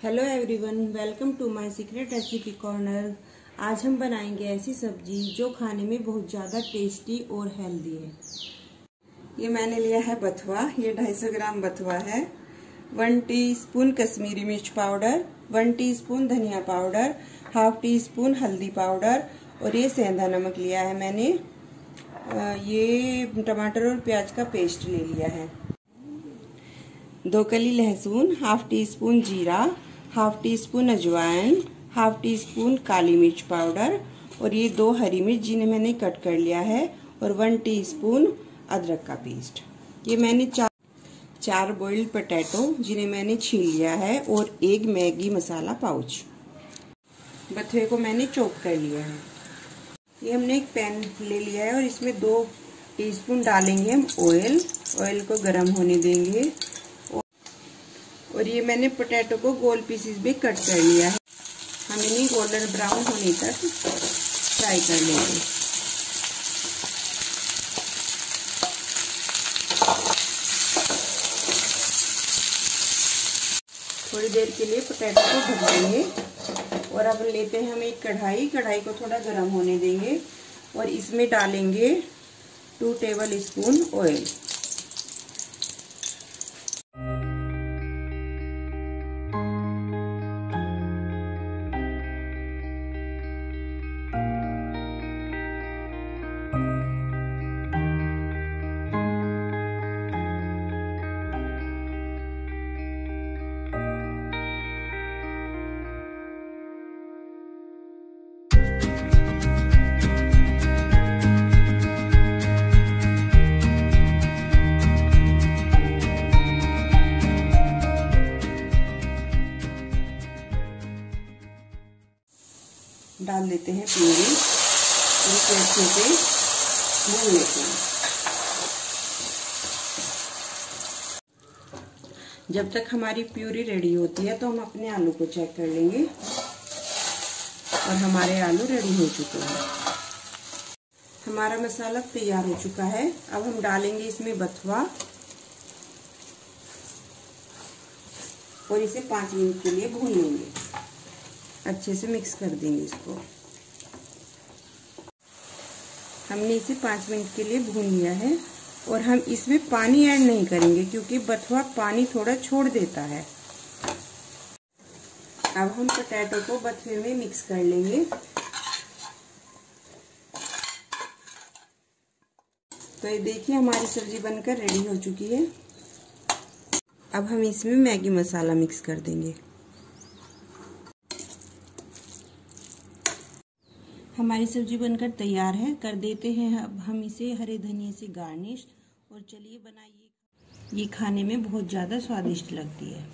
Hello everyone welcome to my secret recipe corner आज हम बनाएँगे ऐसी सब्ज़ी जो खाने में बहुत ज़्यादा टेस्टी और हेल्दी है। ये मैंने लिया है बथुआ, ये 250 ग्राम बथुआ है। वन टीस्पून कश्मीरी मिर्च पाउडर वन टीस्पून धनिया पाउडर हाफ़ टी स्पून हल्दी पाउडर और ये सेंधा नमक लिया है मैंने। ये टमाटर और प्याज का पेस्ट ले लिया है। दो कली लहसुन हाफ़ टी स्पून जीरा हाफ़ टी स्पून अजवाइन हाफ़ टी स्पून काली मिर्च पाउडर और ये दो हरी मिर्च जिन्हें मैंने कट कर लिया है और वन टीस्पून अदरक का पेस्ट। ये मैंने चार चार बॉइल्ड पोटैटो जिन्हें मैंने छील लिया है और एक मैगी मसाला पाउच। बथुए को मैंने चॉप कर लिया है। ये हमने एक पैन ले लिया है और इसमें दो टीस्पून डालेंगे हम ऑयल ऑयल को गर्म होने देंगे। और ये मैंने पोटैटो को गोल पीसेस भी कट कर लिया है। हम इन्हें गोल्डन ब्राउन होने तक फ्राई कर लेंगे। थोड़ी देर के लिए पोटैटो को ढक देंगे और अब लेते हैं हम एक कढ़ाई। कढ़ाई को थोड़ा गर्म होने देंगे। और इसमें डालेंगे टू टेबल स्पून ऑयल डाल देते हैं प्यूरी और अच्छे से भून लेते हैं। जब तक हमारी प्यूरी रेडी होती है तो हम अपने आलू को चेक कर लेंगे और हमारे आलू रेडी हो चुके हैं। हमारा मसाला तैयार हो चुका है। अब हम डालेंगे इसमें बथुआ और इसे पाँच मिनट के लिए भून लेंगे। अच्छे से मिक्स कर देंगे इसको। हमने इसे पाँच मिनट के लिए भून लिया है और हम इसमें पानी ऐड नहीं करेंगे क्योंकि बथुआ पानी थोड़ा छोड़ देता है। अब हम पोटैटो को बथुए में मिक्स कर लेंगे। तो ये देखिए हमारी सब्ज़ी बनकर रेडी हो चुकी है। अब हम इसमें मैगी मसाला मिक्स कर देंगे। हमारी सब्ज़ी बनकर तैयार है। कर देते हैं अब हम इसे हरे धनिया से गार्निश और चलिए बनाइए। ये खाने में बहुत ज़्यादा स्वादिष्ट लगती है।